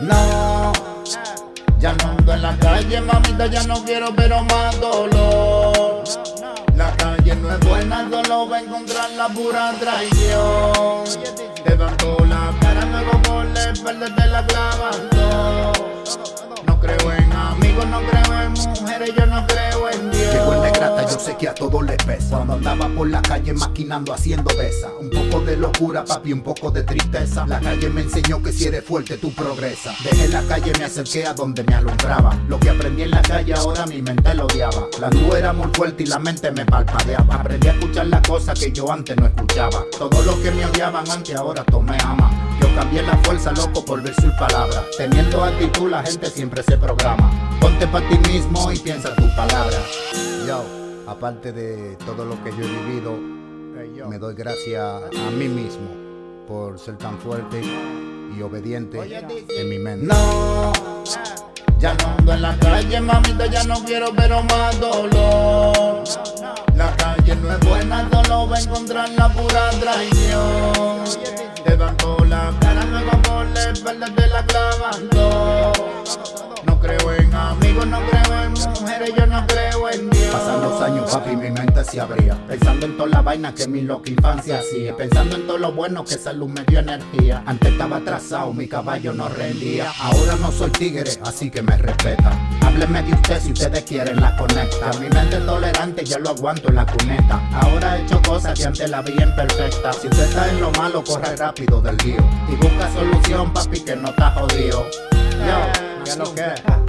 No, ya no ando en la calle, mamita, ya no quiero pero más dolor. La calle no es buena, solo va a encontrar la pura traición. Levantó la cara, luego por la espalda te la clavando. Amigos, no creo en mujeres, yo no creo en Dios. Llegó el negrata, yo sé que a todos les pesa. Cuando andaba por la calle maquinando, haciendo besa. Un poco de locura, papi, un poco de tristeza. La calle me enseñó que si eres fuerte, tú progresas. Dejé la calle, me acerqué a donde me alumbraba. Lo que aprendí en la calle, ahora mi mente lo odiaba. La luz era muy fuerte y la mente me palpadeaba. Aprendí a escuchar las cosas que yo antes no escuchaba. Todo lo que me odiaban antes, ahora tú me ama. Cambié la fuerza, loco, por ver sus palabras. Teniendo actitud, la gente siempre se programa. Ponte para ti mismo y piensa tus palabras. Yo, aparte de todo lo que yo he vivido, me doy gracias a mí mismo por ser tan fuerte y obediente en mi mente. No, ya no ando en la calle, mamita, ya no quiero, pero más dolor. La calle no es buena, solo va a encontrar la pura traición. Te toda la cara, luego por perderte la clavando. No creo en amigos, no creo en mujeres, yo no creo en. Pasan los años, papi, mi mente se abría. Pensando en toda la vaina que mi loca infancia hacía. Pensando en todo lo bueno que esa luz me dio energía. Antes estaba atrasado, mi caballo no rendía. Ahora no soy tigre, así que me respeta. Hábleme de usted si ustedes quieren la conecta. Mi mente tolerante, ya lo aguanto en la cuneta. Ahora he hecho cosas que antes la vi imperfecta. Si usted está en lo malo, corre rápido del lío. Y busca solución, papi, que no está jodido. Yo, ya lo que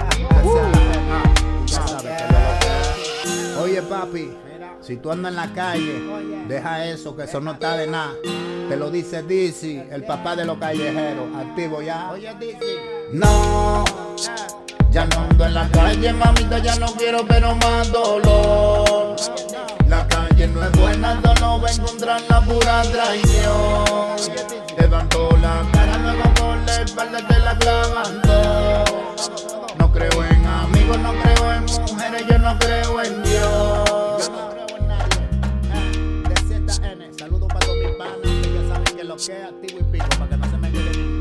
Oye, papi, si tú andas en la calle, deja eso, que eso no está de nada. Te lo dice Dizzy, el papá de los callejeros. Activo ya. No, ya no ando en la calle, mamita, ya no quiero, pero más dolor. La calle no es buena, solo va a encontrar la pura traición. Te toda la cara, luego por perderte la clavando. Es activo y pico para que no se me quede